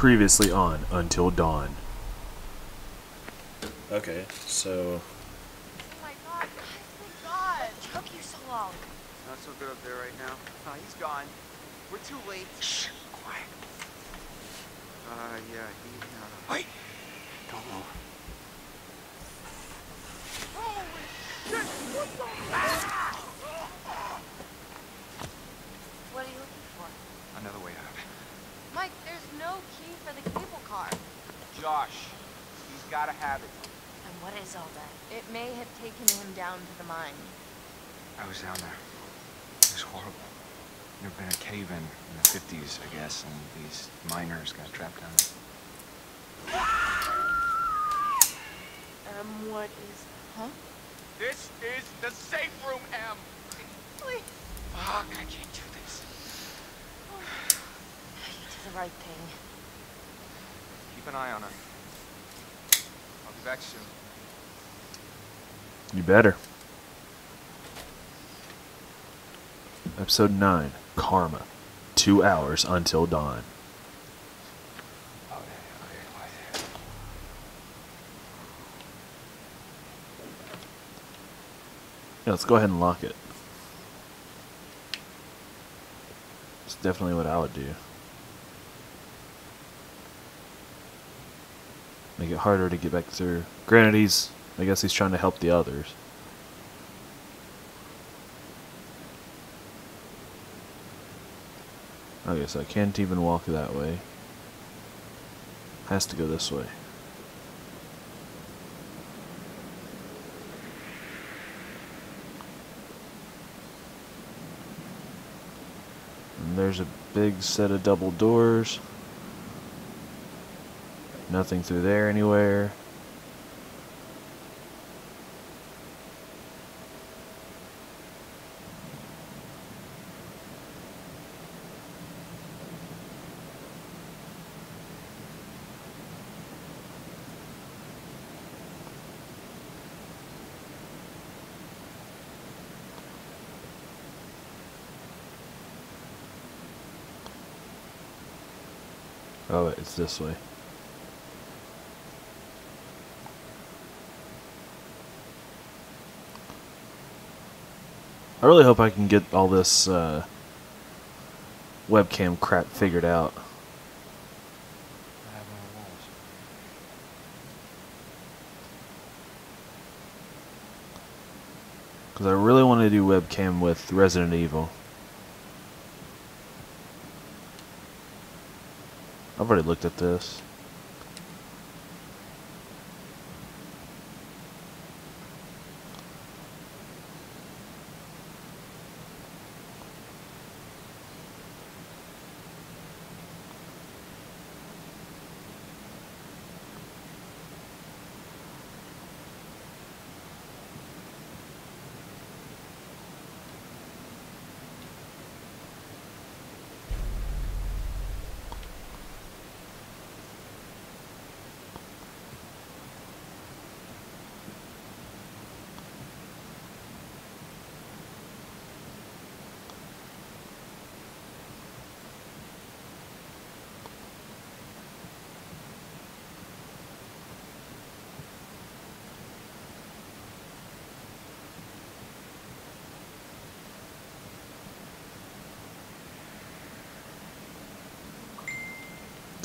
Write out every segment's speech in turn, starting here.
Previously on Until Dawn. Okay, so Oh my god, guys, thank God. It took you so long. Not so good up there right now. Uh, he's gone. We're too late. Shh, quiet. Uh, yeah, he, uh... Wait! Don't move. What the ah! What are you looking for? Another way out. Mike, there's no key for the cable car. Josh, he's gotta have it. And what is all that? It may have taken him down to the mine. I was down there. It was horrible. There'd been a cave-in in the 50s, I guess, and these miners got trapped down there. Um, what is... Huh? This is the safe room, M! Please. Fuck, I can't do this. You the right thing. Keep an eye on her. I'll be back soon. you better. Episode 9 Karma. Two hours until dawn. Okay, okay, okay. Yeah, let's go ahead and lock it. It's definitely what I would do. Make it harder to get back through. Granted, he's. I guess he's trying to help the others. Okay, so I can't even walk that way. Has to go this way. And there's a big set of double doors. Nothing through there anywhere. Oh, it's this way. I really hope I can get all this uh, webcam crap figured out. Because I really want to do webcam with Resident Evil. I've already looked at this.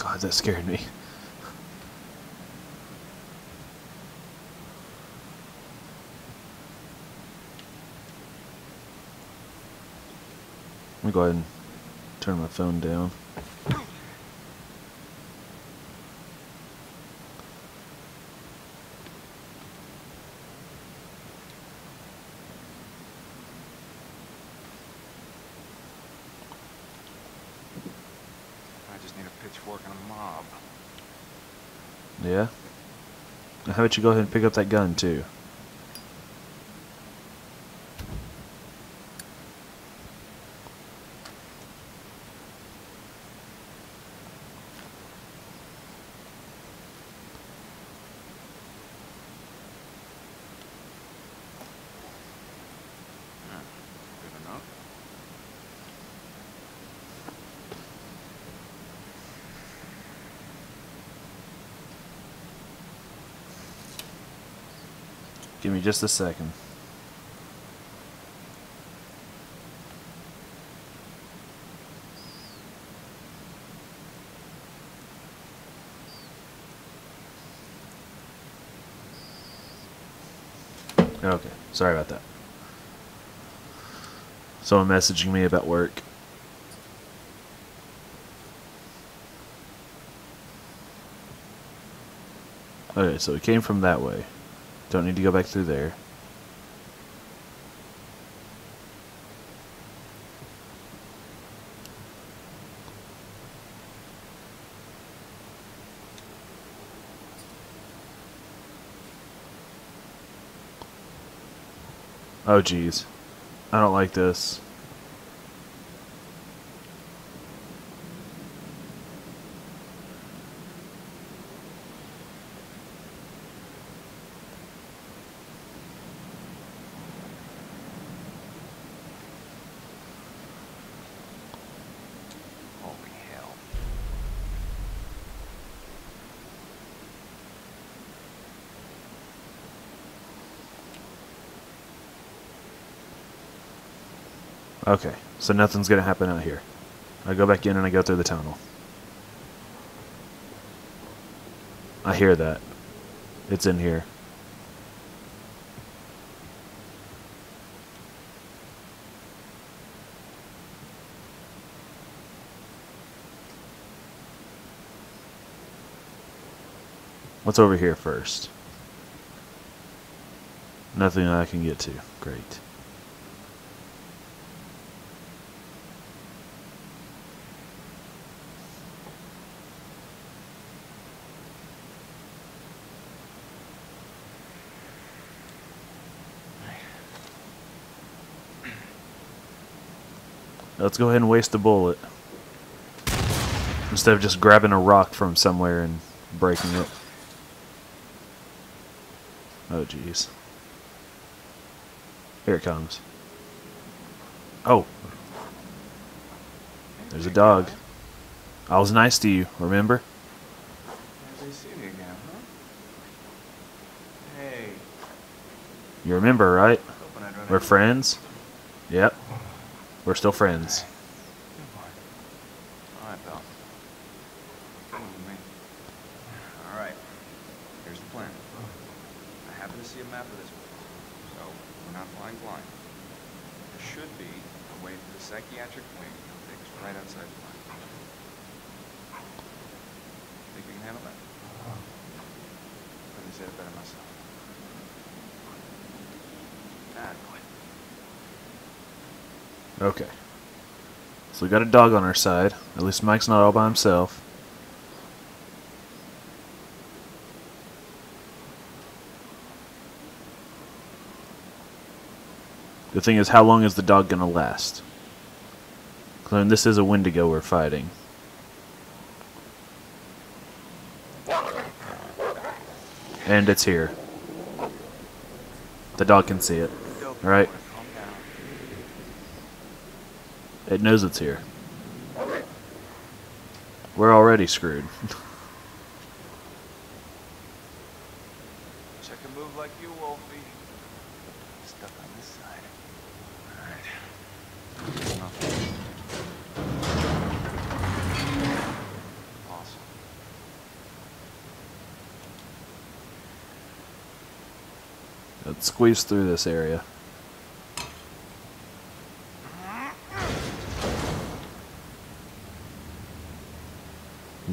God, that scared me. Let me go ahead and turn my phone down. I just need a pitchfork and a mob. Yeah? How about you go ahead and pick up that gun too? Just a second. Okay, sorry about that. Someone messaging me about work. Okay, so it came from that way. Don't need to go back through there. Oh geez. I don't like this. Okay, so nothing's gonna happen out here. I go back in and I go through the tunnel. I hear that. It's in here. What's over here first? Nothing I can get to. Great. Let's go ahead and waste a bullet. Instead of just grabbing a rock from somewhere and breaking it. Oh, jeez. Here it comes. Oh. There's a dog. I was nice to you, remember? As see me again, huh? Hey. You remember, right? Hoping I'd run We're friends? Yep. We're still friends. All right, pal. All right. Here's the plan. I happen to see a map of this place, so we're not flying blind. There should be a way to the psychiatric wing that'll take us right outside the line. Think we can handle that? Me say it better myself. Boy. Okay. So we got a dog on our side. At least Mike's not all by himself. The thing is, how long is the dog gonna last? 'Cause, I mean, this is a Wendigo we're fighting. And it's here. The dog can see it. Go, Right. boy, Calm down. It knows it's here. We're already screwed. I could move like you, Wolfie. Stuck on this side. Alright. Awesome. Let's squeeze through this area.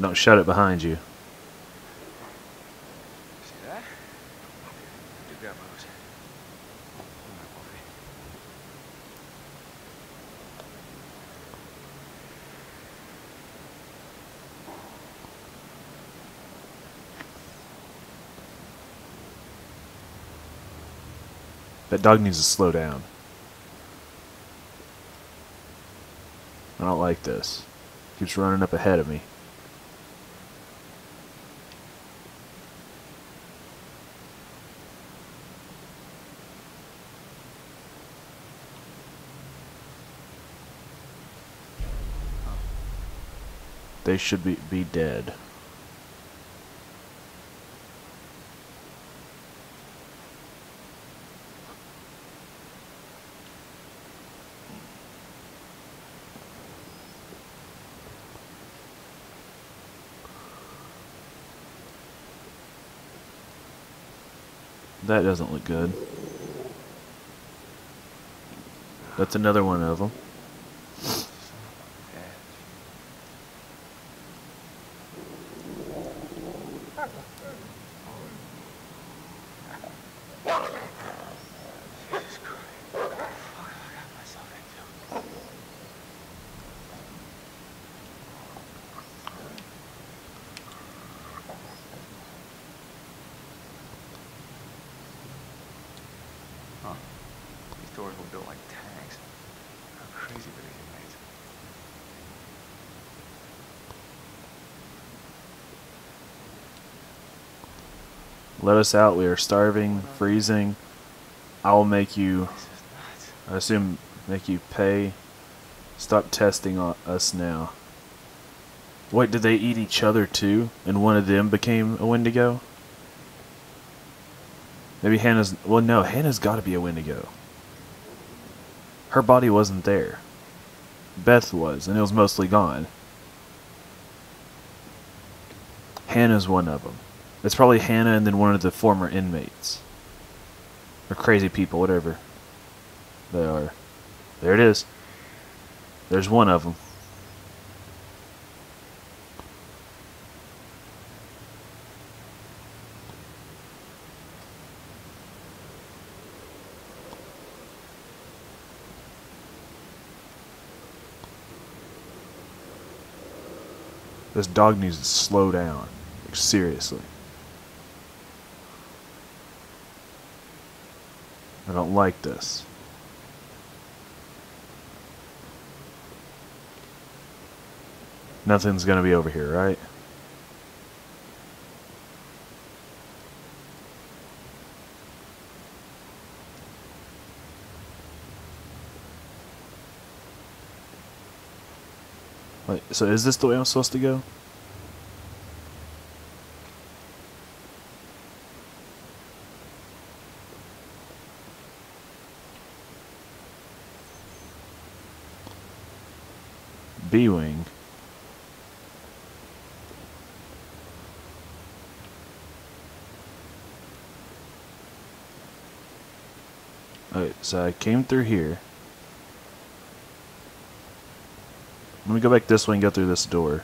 Don't shut it behind you. That? That dog needs to slow down. I don't like this. Keeps running up ahead of me. they should be, be dead. That doesn't look good. That's another one of them. Let us out. We are starving, freezing. I will make you. I assume, make you pay. Stop testing us now. Wait, did they eat each other too? And one of them became a Wendigo? Maybe Hannah's. Well, no, Hannah's got to be a Wendigo. Her body wasn't there. Beth was, and it was mostly gone. Hannah's one of them. It's probably Hannah and then one of the former inmates. Or crazy people, whatever they are. There it is. There's one of them. This dog needs to slow down. Like, seriously. I don't like this. Nothing's gonna be over here, right? Wait, so is this the way I'm supposed to go? B Wing. Alright, so I came through here. Let me go back this way and go through this door.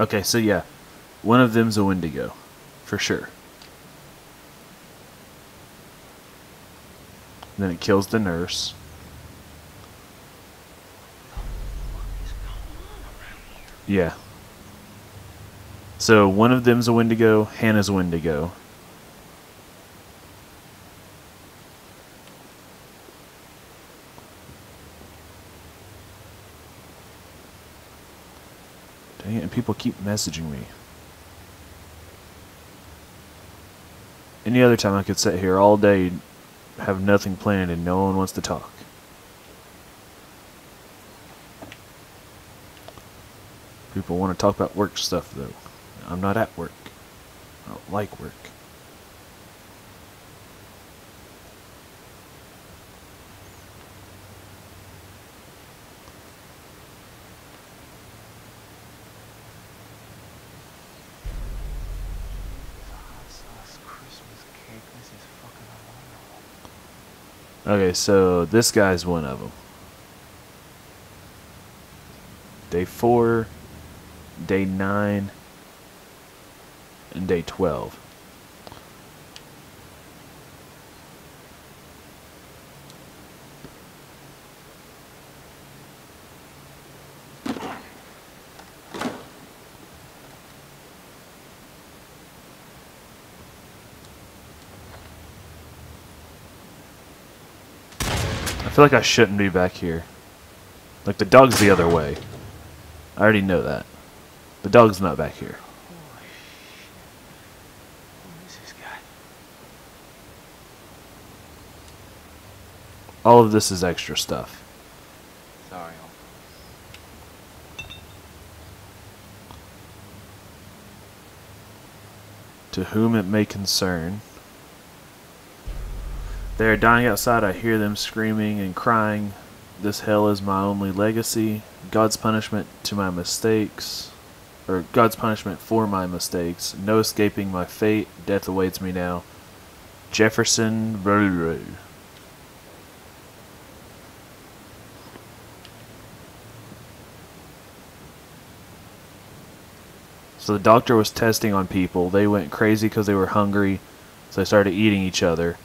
Okay, so yeah, one of them's a Wendigo, for sure. Then it kills the nurse. Yeah. So one of them's a Wendigo, Hannah's a Wendigo. People keep messaging me. Any other time I could sit here all day, have nothing planned, and no one wants to talk. People want to talk about work stuff, though. I'm not at work. I don't like work. Okay, so this guy's one of them. Day four, day nine, and day 12. Feel like I shouldn't be back here. Like the dog's the other way. I already know that. The dog's not back here. Holy shit. Who is this guy? All of this is extra stuff. Sorry, To whom it may concern. They are dying outside. I hear them screaming and crying. This hell is my only legacy. God's punishment to my mistakes. Or God's punishment for my mistakes. No escaping my fate. Death awaits me now. Jefferson. Brewery. So the doctor was testing on people. They went crazy because they were hungry, so they started eating each other.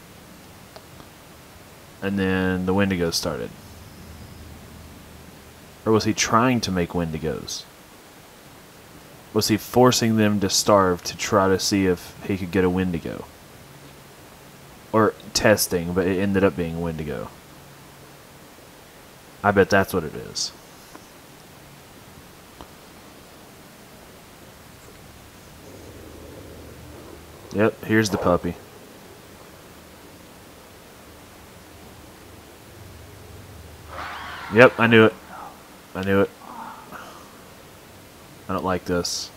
And then the Wendigos started. Or was he trying to make Wendigos? Was he forcing them to starve to try to see if he could get a Wendigo? Or testing, but it ended up being a Wendigo. I bet that's what it is. Yep, here's the puppy. Yep, I knew it. I knew it. I don't like this.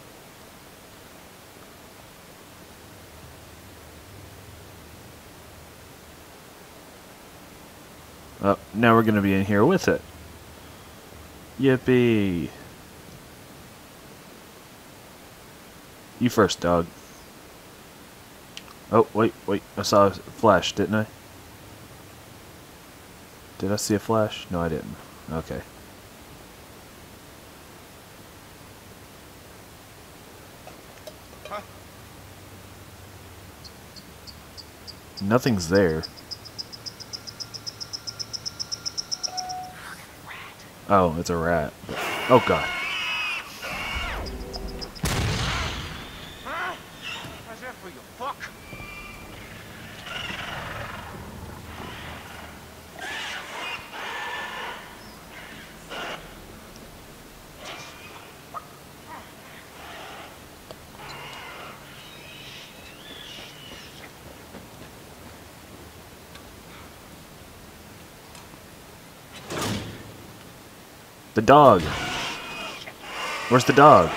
Oh, now we're gonna be in here with it. Yippee! You first, dog. Oh, wait, wait. I saw a flash, didn't I? Did I see a flash? No, I didn't. Okay. Nothing's there. Oh, it's a rat. Oh, God. Dog. Where's the dog?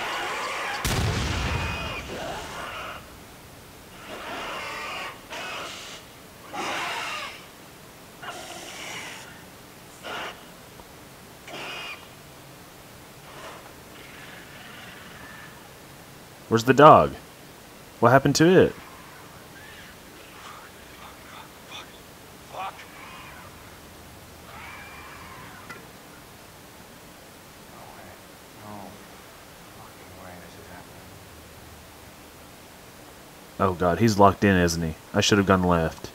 Where's the dog? What happened to it? Fuck. No way. No fucking way this is happening. Oh god, he's locked in, isn't he? I should have gone left.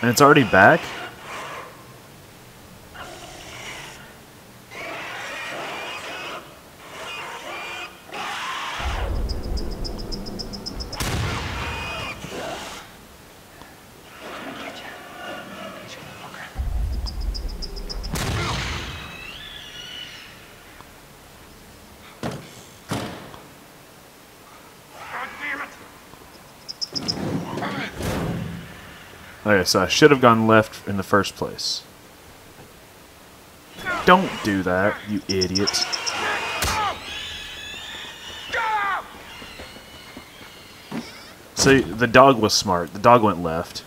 And it's already back? Okay, so I should have gone left in the first place. Don't do that, you idiot. See, the dog was smart. The dog went left.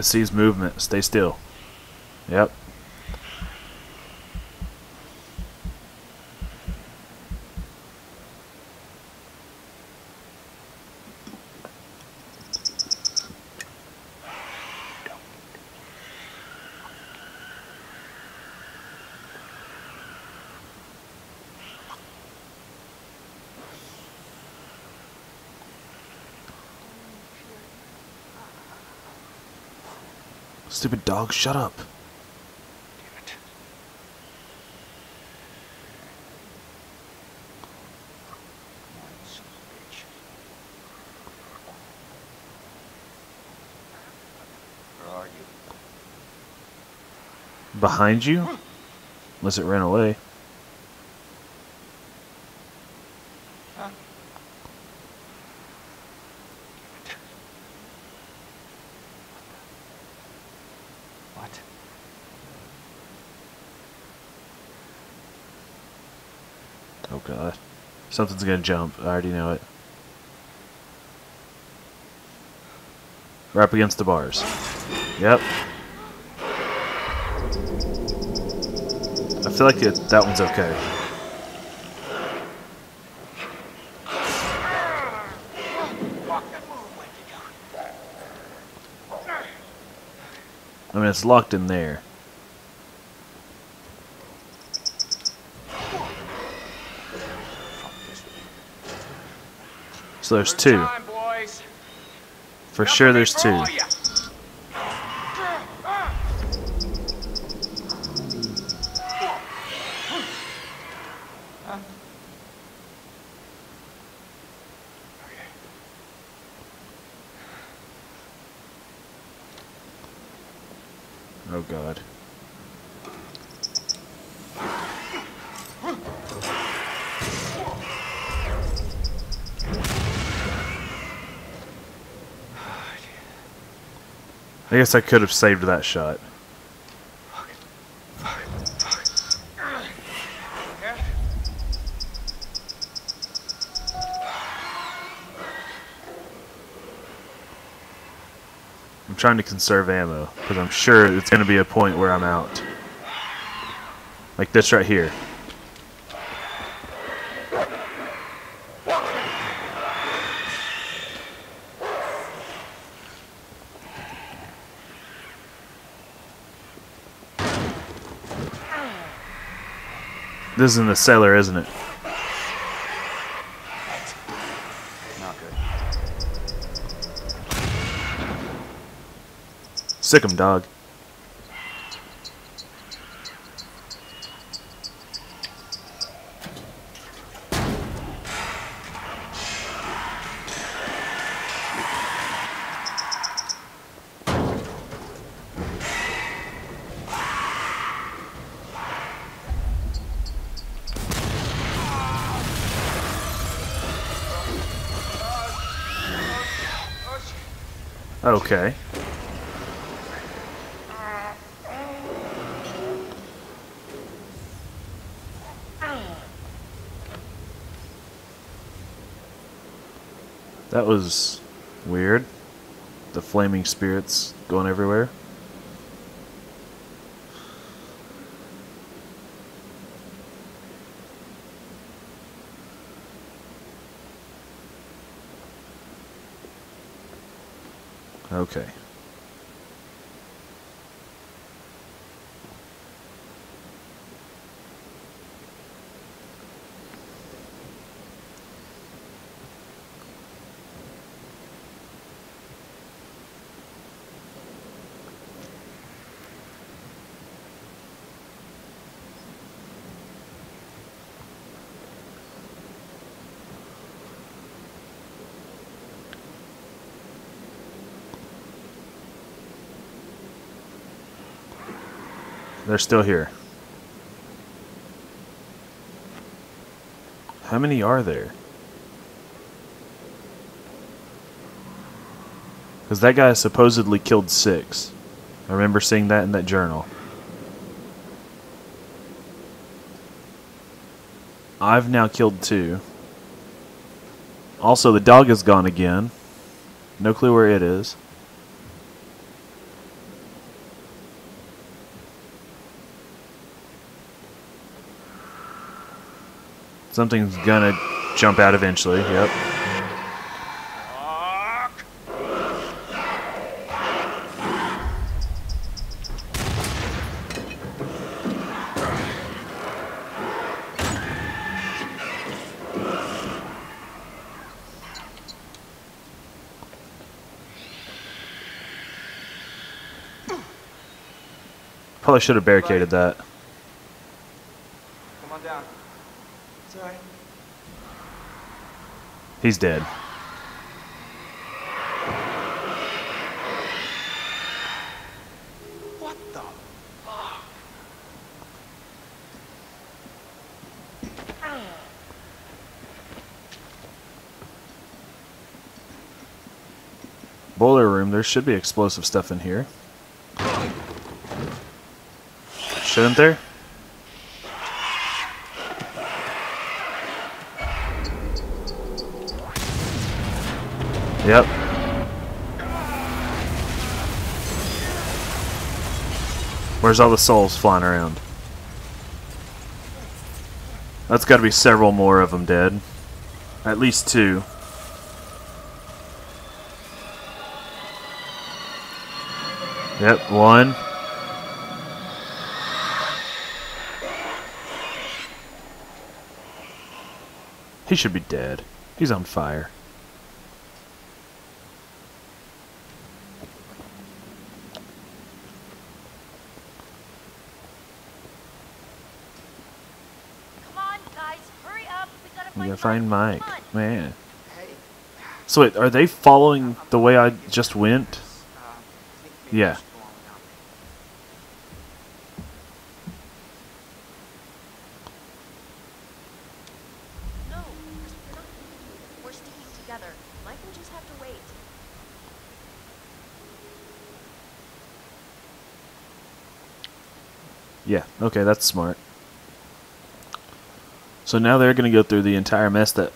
It sees movement. Stay still. Yep. Stupid dog, shut up. Damn it. Where are you? Behind you? Unless it ran away. Huh? What? Oh god. Something's gonna jump. I already know it. We're up against the bars. Yep. I feel like it, that one's okay. I mean, it's locked in there. So there's two. For sure there's two. all ya. Oh god. I guess I could have saved that shot. I'm trying to conserve ammo because I'm sure it's going to be a point where I'm out. Like this right here. This is in the cellar, isn't it? Not good. Sick 'em, dog. Okay. That was weird. The flaming spirits going everywhere. Okay. They're still here. How many are there? Because that guy supposedly killed six. I remember seeing that in that journal. I've now killed two. Also, the dog is gone again. No clue where it is. Something's gonna jump out eventually. Yep. Probably should have barricaded that. Come on down. It's alright. He's dead. What the fuck? Boiler room, there should be explosive stuff in here. Shouldn't there? Yep. Where's all the souls flying around? That's got to be several more of them dead. At least two. Yep, one. He should be dead. He's on fire. Come on, guys, hurry up. We gotta We find Mike. Man. So wait, are they following the way I just went? uh, I think maybe Yeah. you should go on without me. No, Chris, we're not. We're sticking together. Mike will just have to wait. Yeah, okay, that's smart. So now they're gonna go through the entire mess that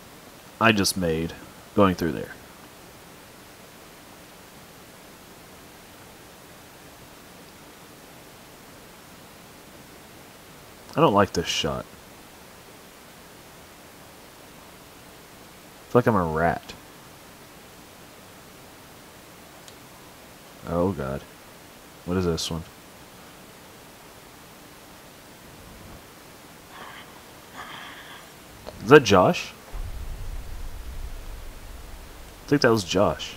I just made going through there. I don't like this shot. It's like I'm a rat. Oh god. What is this one? Is that Josh? I think that was Josh.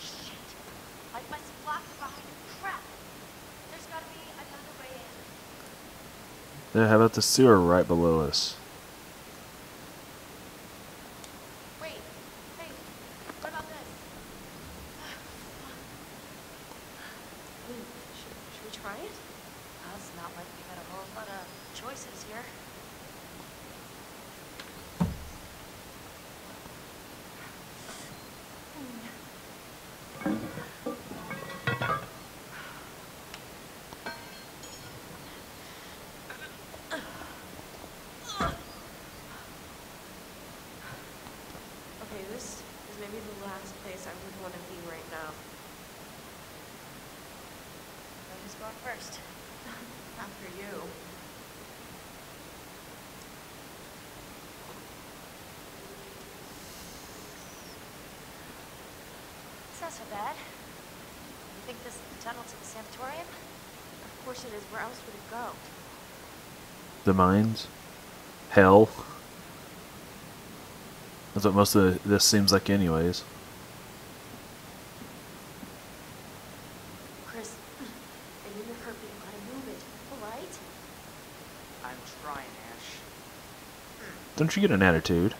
Shit. Mike must have blocked behind crap. There's gotta be another way Yeah, how about the sewer right below us? Wait. Hey, what about this? Hmm, should, should we try it? Well, it's not like we got a whole lot of choices here. Okay, this is maybe the last place I would want to be right now. So who's going first? After you. It's not so bad. You think this is the tunnel to the sanatorium? Of course it is. Where else would it go? The mines? Hell? That's what most of this seems like, anyways. Chris, I know you're hurt, but you gotta move it. Alright? I'm trying, Ash. Don't you get an attitude?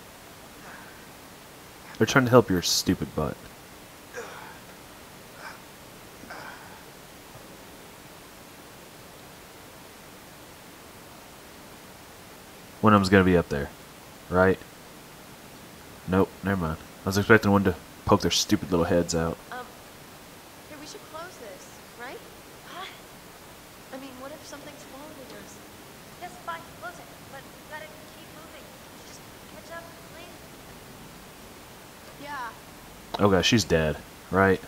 They're trying to help your stupid butt. One of them's gonna be up there, right? Nope, never mind. I was expecting one to poke their stupid little heads out. Um, here, we should close this, right? Huh? I mean, what if something's following us? Yes, fine, close it. But we gotta keep moving. Just catch up, please. Yeah. Oh gosh, she's dead, right?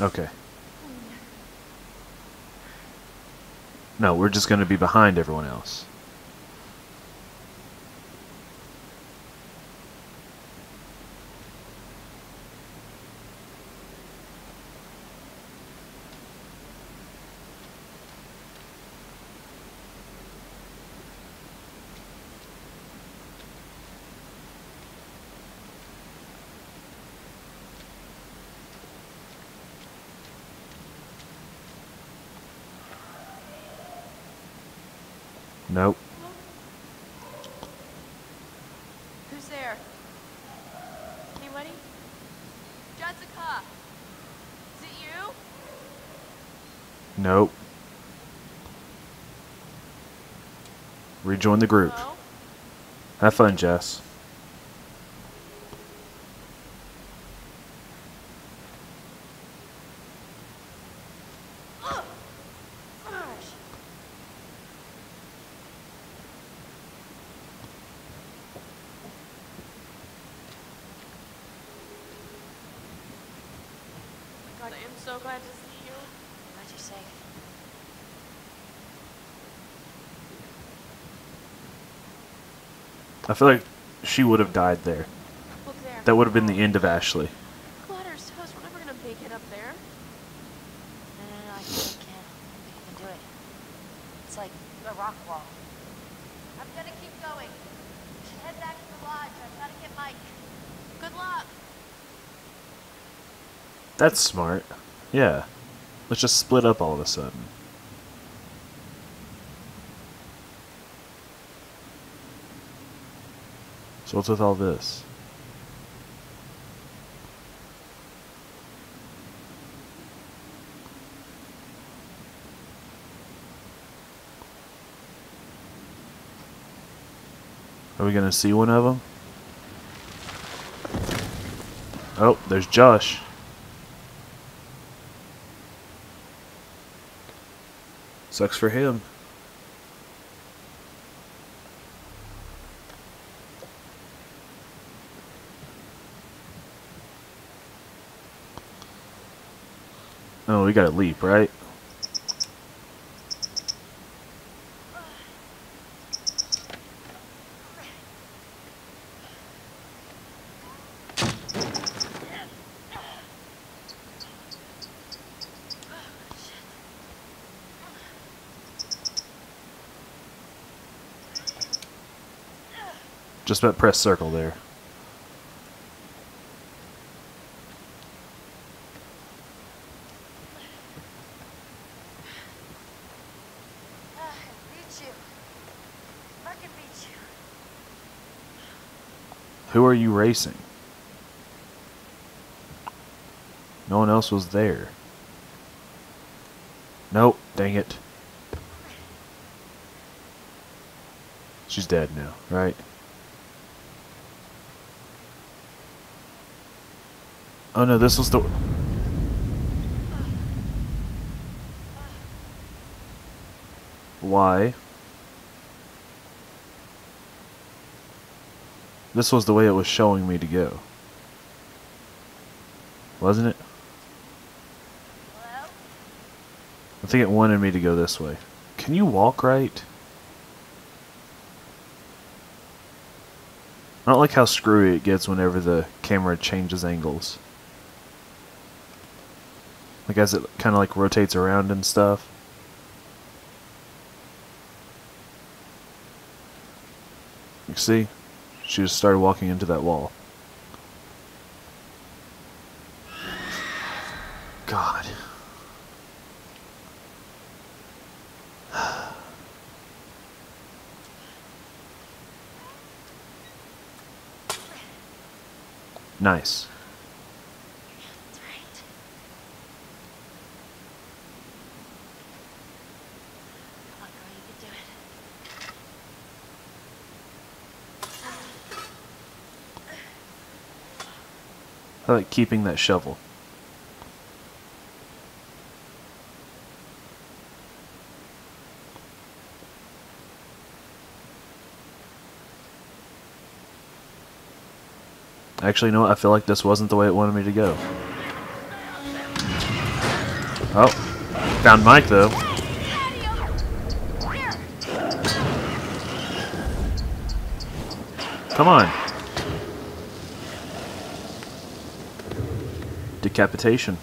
Okay. No, we're just gonna be behind everyone else. Nope. Who's there? Anybody? Jessica! Is it you? Nope. Rejoin the group. Have fun, Jess. I am so glad to see you. Glad you're safe. I feel like she would have died there. There. That would have been the end of Ashley. Glidder's toast. We're never gonna make it up there. No, no, no, I think we can. I can do it. It's like a rock wall. I'm gonna keep going. Head back to the lodge. I've gotta get Mike. Good luck. That's smart. Yeah. Let's just split up all of a sudden. What's with all this? Are we gonna see one of them? Oh, there's Josh. Sucks for him. Oh, we gotta leap, right? Just about press circle there. Ah, I beat you. Fucking beat you. Who are you racing? No one else was there. Nope, dang it. She's dead now, right? Oh no, this was the. Why? This was the way it was showing me to go. Wasn't it? Hello? I think it wanted me to go this way. Can you walk right? I don't like how screwy it gets whenever the camera changes angles. Like as it kind of like rotates around and stuff. You see? She just started walking into that wall. God. Nice. That's right. Come on, girl, you can do it. I like keeping that shovel. Actually, you know what? I feel like this wasn't the way it wanted me to go. Oh. Found Mike, though. Come on. Decapitation.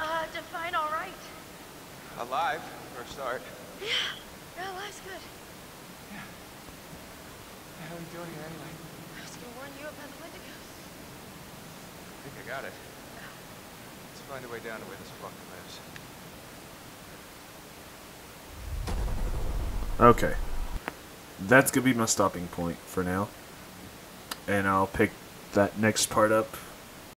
Uh, define all right. Alive, for a start. Yeah, yeah, life's good. What the hell are you doing here anyway? I was gonna warn you about the Wendigos. I think I got it. Oh, find a way down to where this fucker lives. Okay. That's gonna be my stopping point for now. And I'll pick that next part up